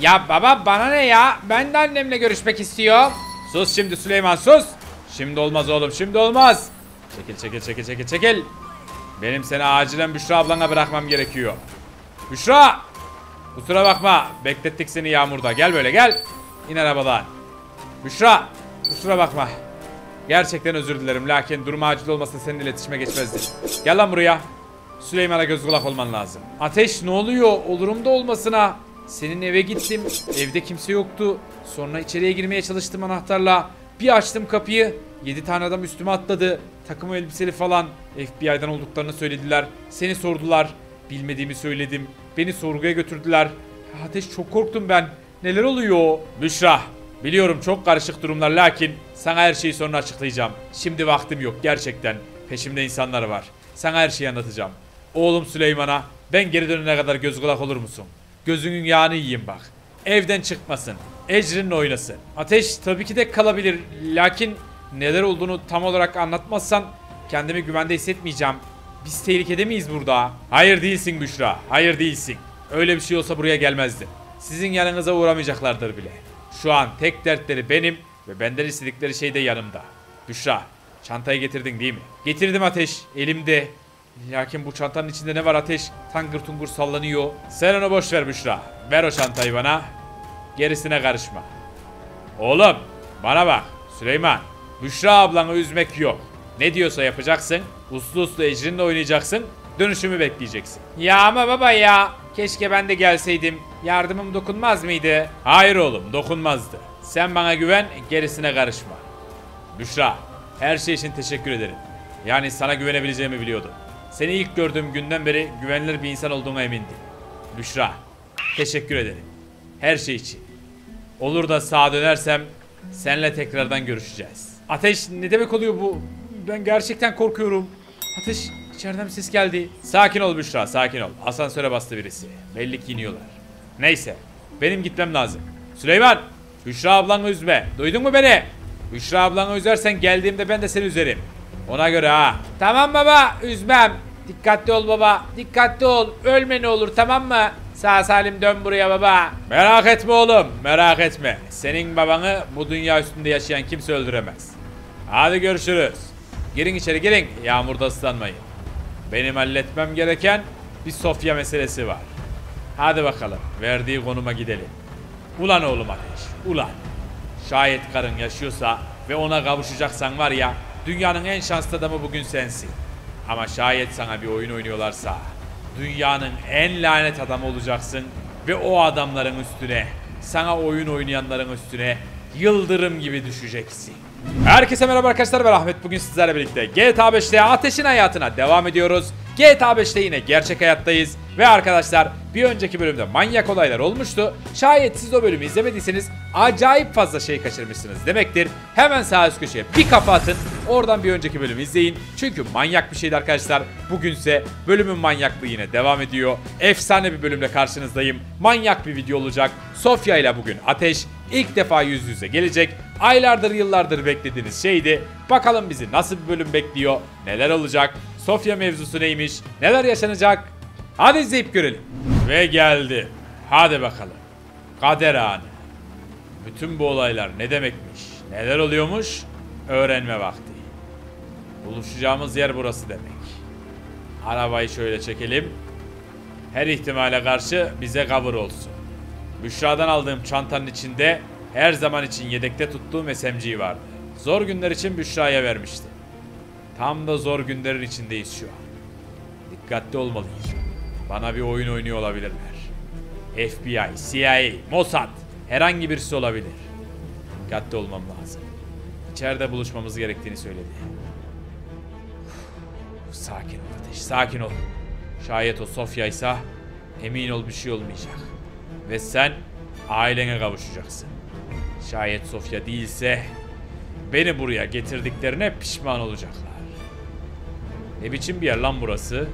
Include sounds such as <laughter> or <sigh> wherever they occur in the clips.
Ya baba bana ne ya? Ben de annemle görüşmek istiyorum. Sus şimdi Süleyman sus. Şimdi olmaz oğlum şimdi olmaz. Çekil çekil çekil çekil çekil. Benim seni acilen Büşra ablana bırakmam gerekiyor. Büşra! Kusura bakma beklettik seni yağmurda. Gel böyle gel. İn arabadan. Büşra! Kusura bakma. Gerçekten özür dilerim. Lakin durum acil olmasa seninle iletişime geçmezdi. Gel lan buraya. Süleyman'a göz kulak olman lazım. Ateş ne oluyor? Olurum da olmasına. Senin eve gittim. Evde kimse yoktu. Sonra içeriye girmeye çalıştım anahtarla. Bir açtım kapıyı. 7 tane adam üstüme atladı. Takım elbiseli falan. FBI'den olduklarını söylediler. Seni sordular. Bilmediğimi söyledim. Beni sorguya götürdüler. Ateş çok korktum ben. Neler oluyor? Büşra. Biliyorum çok karışık durumlar lakin sana her şeyi sonra açıklayacağım. Şimdi vaktim yok gerçekten. Peşimde insanlar var. Sana her şeyi anlatacağım. Oğlum Süleyman'a ben geri dönene kadar göz kulak olur musun? Gözünün yağını yiyeyim bak. Evden çıkmasın. Ecrin'le oynasın. Ateş tabii ki de kalabilir. Lakin neler olduğunu tam olarak anlatmazsan kendimi güvende hissetmeyeceğim. Biz tehlikede miyiz burada? Hayır değilsin Büşra. Hayır değilsin. Öyle bir şey olsa buraya gelmezdin. Sizin yanınıza uğramayacaklardır bile. Şu an tek dertleri benim ve benden istedikleri şey de yanımda. Büşra, çantayı getirdin değil mi? Getirdim Ateş, elimde. Lakin bu çantanın içinde ne var Ateş? Tangır tungur sallanıyor. Sen onu boş ver Büşra. Ver o çantayı bana. Gerisine karışma. Oğlum, bana bak. Süleyman, Büşra ablanı üzmek yok. Ne diyorsa yapacaksın. Uslu uslu Ecrin'le oynayacaksın. Dönüşümü bekleyeceksin. Ya ama baba ya. Keşke ben de gelseydim. Yardımım dokunmaz mıydı? Hayır oğlum dokunmazdı. Sen bana güven gerisine karışma. Büşra her şey için teşekkür ederim. Yani sana güvenebileceğimi biliyordum. Seni ilk gördüğüm günden beri güvenilir bir insan olduğuna emindim. Büşra teşekkür ederim. Her şey için. Olur da sağa dönersem senle tekrardan görüşeceğiz. Ateş ne demek oluyor bu? Ben gerçekten korkuyorum. Ateş içeriden bir ses geldi. Sakin ol Büşra sakin ol. Asansöre bastı birisi. Belli ki iniyorlar. Neyse benim gitmem lazım. Süleyman Büşra ablanı üzme. Duydun mu beni? Büşra ablanı üzersen geldiğimde ben de seni üzerim. Ona göre ha. Tamam baba üzmem. Dikkatli ol baba. Dikkatli ol. Ölme ne olur tamam mı? Sağ salim dön buraya baba. Merak etme oğlum. Merak etme. Senin babanı bu dünya üstünde yaşayan kimse öldüremez. Hadi görüşürüz. Girin içeri girin. Yağmurda ıslanmayın. Benim halletmem gereken bir Sofya meselesi var. Hadi bakalım. Verdiği konuma gidelim. Ulan oğlum Ateş. Ulan. Şayet karın yaşıyorsa ve ona kavuşacaksan var ya dünyanın en şanslı adamı bugün sensin. Ama şayet sana bir oyun oynuyorlarsa dünyanın en lanet adamı olacaksın ve o adamların üstüne sana oyun oynayanların üstüne yıldırım gibi düşeceksin. Herkese merhaba arkadaşlar ben Ahmet bugün sizlerle birlikte GTA 5'te ateşin hayatına devam ediyoruz. GTA 5'te yine gerçek hayattayız ve arkadaşlar bir önceki bölümde manyak olaylar olmuştu. Şayet siz o bölümü izlemediyseniz acayip fazla şey kaçırmışsınız demektir. Hemen sağ üst köşeye bir kafa atın. Oradan bir önceki bölümü izleyin. Çünkü manyak bir şeydi arkadaşlar. Bugünse bölümün manyaklığı yine devam ediyor. Efsane bir bölümle karşınızdayım. Manyak bir video olacak. Sofya ile bugün Ateş ilk defa yüz yüze gelecek. Aylardır yıllardır beklediğiniz şeydi. Bakalım bizi nasıl bir bölüm bekliyor? Neler olacak? Sofya mevzusu neymiş? Neler yaşanacak? Hadi izleyip görelim. Ve geldi. Hadi bakalım. Kader anı. Bütün bu olaylar ne demekmiş? Neler oluyormuş? Öğrenme vakti. Buluşacağımız yer burası demek. Arabayı şöyle çekelim. Her ihtimale karşı bize kabur olsun. Büşra'dan aldığım çantanın içinde her zaman için yedekte tuttuğum SMG vardı. Zor günler için Büşra'ya vermiştim. Tam da zor günlerin içindeyiz şu an. Dikkatli olmalıyım. Bana bir oyun oynuyor olabilirler. FBI, CIA, Mossad herhangi birisi olabilir. Dikkatli olmam lazım. İçeride buluşmamız gerektiğini söyledi. Sakin ol Ateş, sakin ol. Şayet o Sofya ise emin ol bir şey olmayacak. Ve sen ailene kavuşacaksın. Şayet Sofya değilse beni buraya getirdiklerine pişman olacaklar. Ne biçim bir yer lan burası?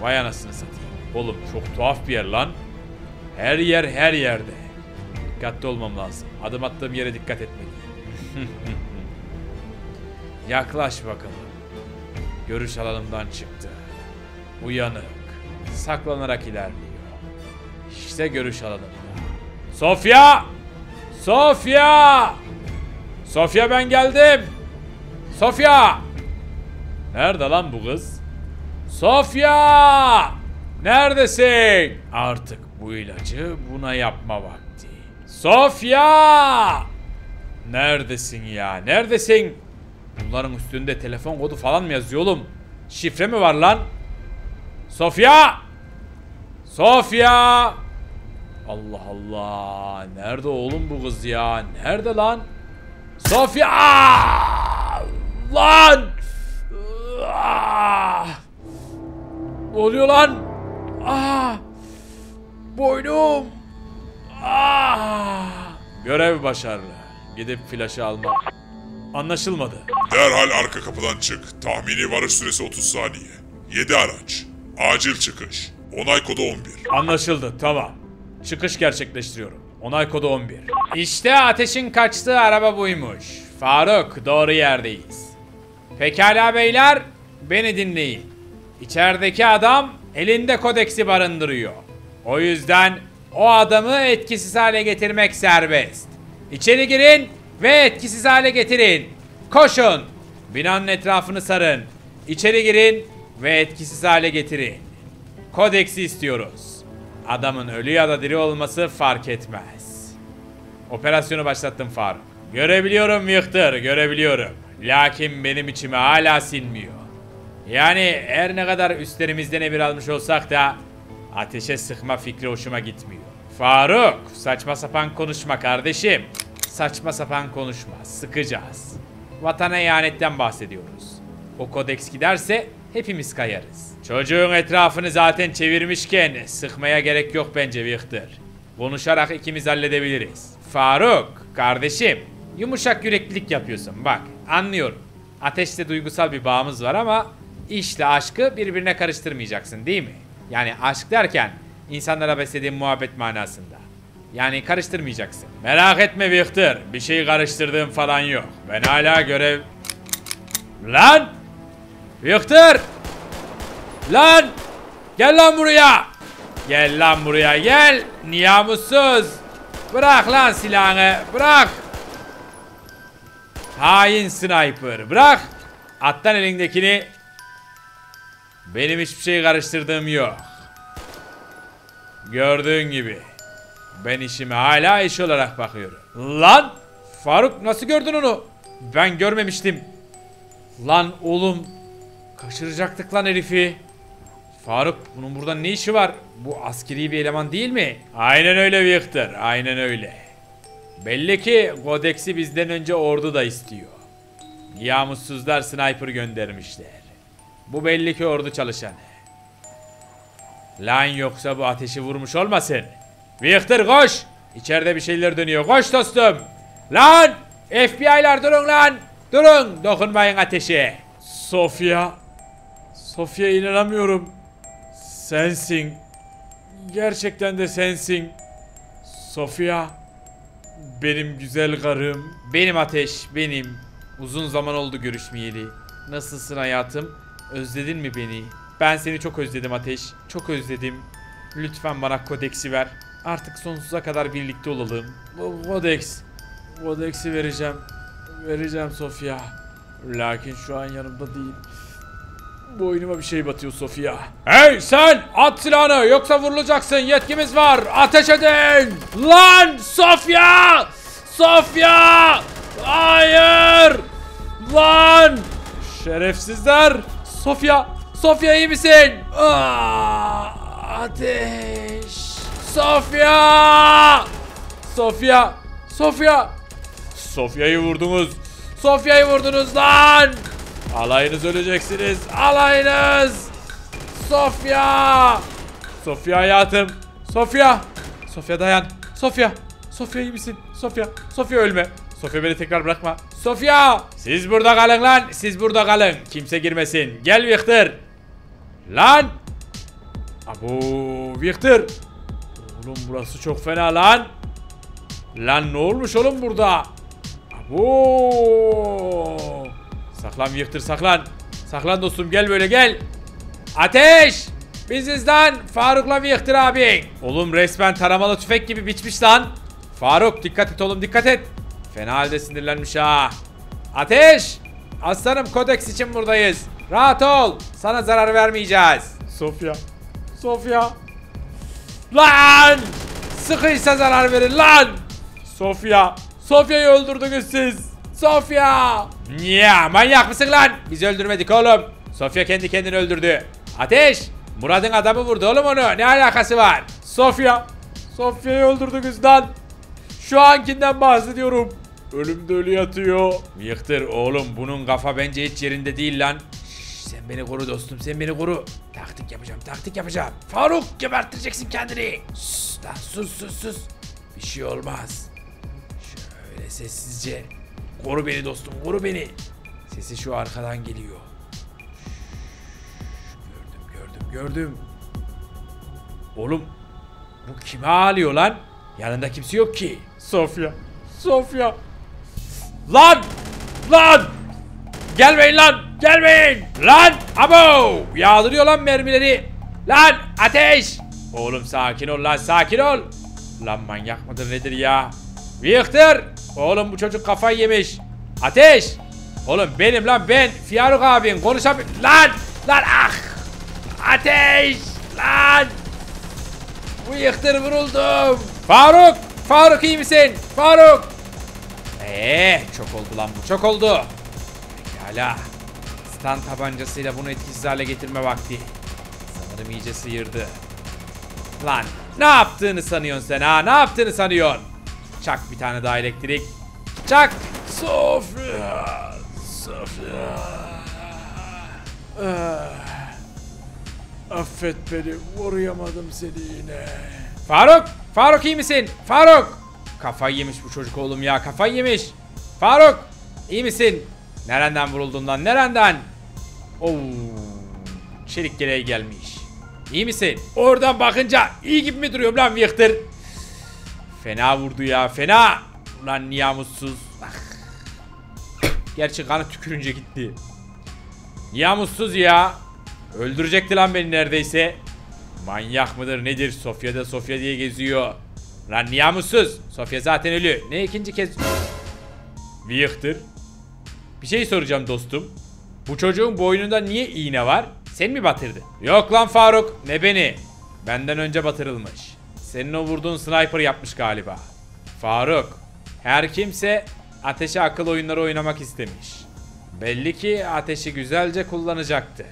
Vay anasını satayım. Oğlum çok tuhaf bir yer lan. Her yer her yerde. Dikkatli olmam lazım. Adım attığım yere dikkat etmeliyim. <laughs> Yaklaş bakalım. Görüş alanımdan çıktı. Uyanık. Saklanarak ilerliyor. İşte görüş alanımda. Sofya! Sofya! Sofya ben geldim. Sofya! Nerede lan bu kız? Sofya! Neredesin? Artık bu ilacı buna yapma vakti. Sofya! Neredesin ya? Neredesin? Bunların üstünde telefon kodu falan mı yazıyor oğlum? Şifre mi var lan? Sofya! Sofya! Allah Allah. Nerede oğlum bu kız ya? Nerede lan? Sofya! Lan! Aa! Ne oluyor lan? Aa! Boynum! Aa! Görev başarılı. Gidip flaşı alma. Anlaşılmadı. Derhal arka kapıdan çık. Tahmini varış süresi 30 saniye. 7 araç. Acil çıkış. Onay kodu 11. Anlaşıldı tamam. Çıkış gerçekleştiriyorum. Onay kodu 11. İşte ateşin kaçtığı araba buymuş. Faruk doğru yerdeyiz. Pekala beyler beni dinleyin. İçerideki adam elinde kodeksi barındırıyor. O yüzden o adamı etkisiz hale getirmek serbest. İçeri girin ve etkisiz hale getirin. Koşun. Binanın etrafını sarın. İçeri girin ve etkisiz hale getirin. Kodeksi istiyoruz. Adamın ölü ya da diri olması fark etmez. Operasyonu başlattım Faruk. Görebiliyorum Victor, görebiliyorum. Lakin benim içime hala sinmiyor. Yani her ne kadar üstlerimizden emir almış olsak da ateşe sıkma fikri hoşuma gitmiyor. Faruk, saçma sapan konuşma kardeşim. Saçma sapan konuşma, sıkacağız. Vatana ihanetten bahsediyoruz. O kodeks giderse hepimiz kayarız. Çocuğun etrafını zaten çevirmişken sıkmaya gerek yok bence Victor. Konuşarak ikimiz halledebiliriz. Faruk, kardeşim, yumuşak yüreklilik yapıyorsun bak, anlıyorum. Ateşle duygusal bir bağımız var ama işle aşkı birbirine karıştırmayacaksın değil mi? Yani aşk derken insanlara beslediğin muhabbet manasında. Yani karıştırmayacaksın. Merak etme Victor, bir şey karıştırdığım falan yok. Ben hala görev... Lan! Victor! Lan! Gel lan buraya! Gel lan buraya gel! Niyamussuz! Bırak lan silahını, bırak! Hain sniper, bırak! Attan elindekini. Benim hiçbir şey karıştırdığım yok. Gördüğün gibi. Ben işime hala iş olarak bakıyorum. Lan! Faruk nasıl gördün onu? Ben görmemiştim. Lan oğlum. Kaçıracaktık lan herifi. Faruk bunun burada ne işi var? Bu askeri bir eleman değil mi? Aynen öyle Victor. Aynen öyle. Belli ki Kodex'i bizden önce ordu da istiyor. Yamussuzlar sniper göndermişler. Bu belli ki ordu çalışanı. Lan yoksa bu ateşi vurmuş olmasın? Victor koş! İçeride bir şeyler dönüyor. Koş dostum! Lan! FBI'lar durun lan! Durun! Dokunmayın ateşe! Sofya! Sofya inanamıyorum. Sensin. Gerçekten de sensin. Sofya. Benim güzel karım. Benim ateş, benim. Uzun zaman oldu görüşmeyeli. Nasılsın hayatım? Özledin mi beni? Ben seni çok özledim ateş. Çok özledim. Lütfen bana kodeksi ver. Artık sonsuza kadar birlikte olalım. Kodeks. Kodeksi vereceğim. Vereceğim Sofya. Lakin şu an yanımda değil. Boynuma bir şey batıyor Sofya. Hey sen at silahını yoksa vurulacaksın yetkimiz var ateş edin. Lan Sofya! Sofya! Hayır! Lan! Şerefsizler! Sofya! Sofya iyi misin? Aa, ateş! Sofya! Sofya! Sofya! Sofya'yı vurdunuz. Sofya'yı vurdunuz lan! Alayınız öleceksiniz. Alayınız! Sofya! Sofya hayatım. Sofya! Sofya dayan. Sofya! Sofya iyi misin? Sofya! Sofya ölme. Sofya beni tekrar bırakma. Sofya! Siz burada kalın lan. Siz burada kalın. Kimse girmesin. Gel Victor. Lan! Abo Victor. Oğlum burası çok fena lan. Lan ne olmuş oğlum burada? Abo! Saklan Victor saklan. Saklan dostum gel böyle gel. Ateş! Biziz lan Faruk'la Victor abi. Oğlum resmen taramalı tüfek gibi biçmiş lan. Faruk dikkat et oğlum dikkat et. Fena halde sinirlenmiş ha. Ateş! Aslanım kodeks için buradayız. Rahat ol. Sana zarar vermeyeceğiz. Sofya. Sofya. Lan! Sıkıysa zarar verin lan! Sofya. Sofya'yı öldürdünüz siz. Sofya. Ya manyak mısın lan? Biz öldürmedik oğlum. Sofya kendi kendini öldürdü. Ateş. Murat'ın adamı vurdu oğlum onu. Ne alakası var? Sofya. Sofya'yı öldürdünüz lan. Şu ankinden bahsediyorum. Ölümde ölü yatıyor. Yıktır oğlum bunun kafa bence hiç yerinde değil lan. Şş, sen beni koru dostum sen beni koru. Taktik yapacağım taktik yapacağım. Faruk gebertireceksin kendini. Sus lan sus sus sus. Bir şey olmaz. Şöyle sessizce. Koru beni dostum koru beni. Sesi şu arkadan geliyor. Şş, Gördüm gördüm gördüm. Oğlum bu kime ağlıyor lan? Yanında kimse yok ki. Sofya. Sofya. Lan! Lan! Gelmeyin lan! Gelmeyin! Lan! Abo! Yağdırıyor lan mermileri. Lan! Ateş! Oğlum sakin ol lan sakin ol. Lan manyak mıdır nedir ya? Victor! Oğlum bu çocuk kafayı yemiş. Ateş! Oğlum benim lan ben. Faruk abin konuşam... Lan! Lan ah! Ateş! Lan! Victor vuruldum. Faruk! Faruk iyi misin? Faruk! Eee çok oldu lan bu çok oldu. Pekala. Stun tabancasıyla bunu etkisiz hale getirme vakti. Sanırım iyice sıyırdı. Lan ne yaptığını sanıyorsun sen ha? Ne yaptığını sanıyorsun? Çak bir tane daha elektrik. Çak. Sofya. Sofya. Affet beni, vuruyamadım seni yine. Faruk! Faruk iyi misin? Faruk! Kafayı yemiş bu çocuk oğlum ya, kafayı yemiş. Faruk! iyi misin? Nereden vuruldun lan, nereden? Oo, çelik geleği gelmiş. İyi misin? Oradan bakınca iyi gibi mi duruyorum lan Victor? Fena vurdu ya, fena. Ulan niyamutsuz. Ah. Gerçi kanı tükürünce gitti. Niyamutsuz ya. Öldürecekti lan beni neredeyse. Manyak mıdır nedir? Sofya da Sofya diye geziyor. Lan niyamussuz. Sofya zaten ölü. Ne ikinci kez... Victor. Bir şey soracağım dostum. Bu çocuğun boynunda niye iğne var? Sen mi batırdın? Yok lan Faruk. Ne beni? Benden önce batırılmış. Senin o vurduğun sniper yapmış galiba. Faruk. Her kimse ateşe akıl oyunları oynamak istemiş. Belli ki ateşi güzelce kullanacaktı.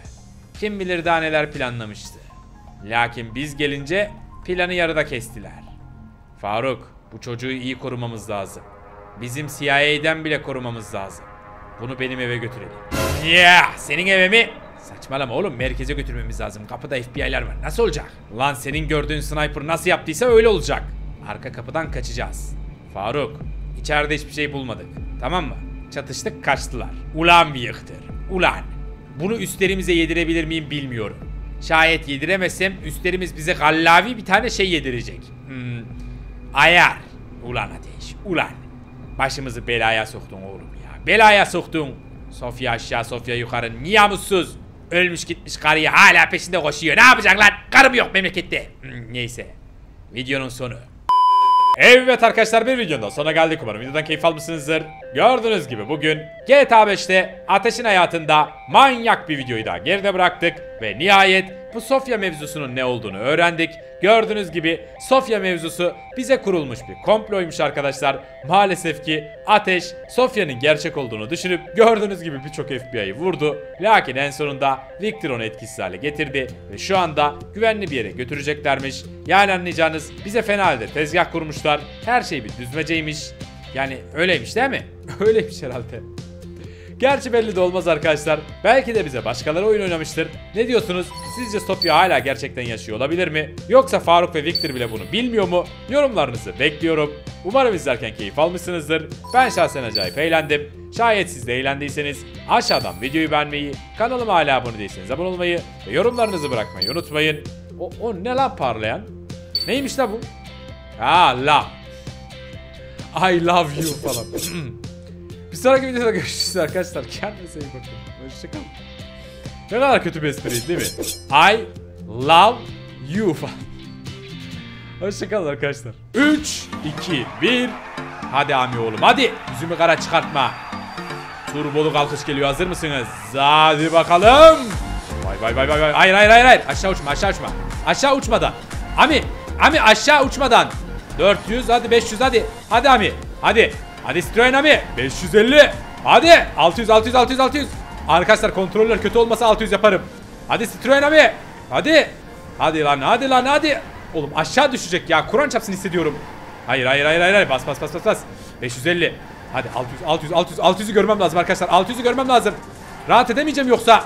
Kim bilir daha neler planlamıştı. Lakin biz gelince planı yarıda kestiler. Faruk, bu çocuğu iyi korumamız lazım. Bizim CIA'den bile korumamız lazım. Bunu benim eve götürelim. Ya, senin eve mi? Saçmalama oğlum, merkeze götürmemiz lazım. Kapıda FBI'ler var. Nasıl olacak? Lan senin gördüğün sniper nasıl yaptıysa öyle olacak. Arka kapıdan kaçacağız. Faruk, içeride hiçbir şey bulmadık. Tamam mı? Çatıştık, kaçtılar. Ulan bir yıktır. Ulan. Bunu üstlerimize yedirebilir miyim bilmiyorum. Şayet yediremezsem üstlerimiz bize gallavi bir tane şey yedirecek. Hmm, ayar. Ulan ateş. Ulan. Başımızı belaya soktun oğlum ya. Belaya soktun. Sofya aşağı Sofya yukarı. Niyamussuz. Ölmüş gitmiş karıyı hala peşinde koşuyor. Ne yapacaksın lan? Karım yok memlekette. Hmm, neyse. Videonun sonu. Evet arkadaşlar bir videonun sonuna geldik umarım videodan keyif almışsınızdır. Gördüğünüz gibi bugün GTA 5'te Ateş'in hayatında manyak bir videoyu daha geride bıraktık ve nihayet bu Sofya mevzusunun ne olduğunu öğrendik. Gördüğünüz gibi Sofya mevzusu bize kurulmuş bir komploymuş arkadaşlar. Maalesef ki Ateş Sofya'nın gerçek olduğunu düşünüp gördüğünüz gibi birçok FBI'yi vurdu. Lakin en sonunda Victor onu etkisiz hale getirdi ve şu anda güvenli bir yere götüreceklermiş. Yani anlayacağınız bize fena halde tezgah kurmuşlar. Her şey bir düzmeceymiş. Yani öyleymiş değil mi? <laughs> öyleymiş herhalde. Gerçi belli de olmaz arkadaşlar. Belki de bize başkaları oyun oynamıştır. Ne diyorsunuz? Sizce Sofya hala gerçekten yaşıyor olabilir mi? Yoksa Faruk ve Victor bile bunu bilmiyor mu? Yorumlarınızı bekliyorum. Umarım izlerken keyif almışsınızdır. Ben şahsen acayip eğlendim. Şayet siz de eğlendiyseniz aşağıdan videoyu beğenmeyi, kanalıma hala abone değilseniz abone olmayı ve yorumlarınızı bırakmayı unutmayın. O, o ne lan parlayan? Neymiş la bu? Ha love. I love you falan. <clears throat> Sonraki videoda görüşürüz arkadaşlar. Kendinize iyi bakın. Hoşçakalın. Ne kadar kötü bir espriydi değil mi? I love you falan. Hoşçakalın arkadaşlar. 3, 2, 1. Hadi Ami oğlum hadi. Yüzümü kara çıkartma. Turbolu kalkış geliyor hazır mısınız? Hadi bakalım. Vay vay vay vay. Hayır hayır hayır hayır. Aşağı uçma aşağı uçma. Aşağı uçmadan. Ami. Ami aşağı uçmadan. 400 hadi 500 hadi. Hadi Ami. Hadi. Hadi Citroen Ami. 550. Hadi. 600 600 600 600. Arkadaşlar kontroller kötü olmasa 600 yaparım. Hadi Citroen Ami. Hadi. Hadi lan hadi lan hadi. Oğlum aşağı düşecek ya. Kur'an çapsın hissediyorum. Hayır hayır hayır. hayır. Bas bas bas bas bas. 550. Hadi 600 600 600 600'ü görmem lazım arkadaşlar. 600'ü görmem lazım. Rahat edemeyeceğim yoksa.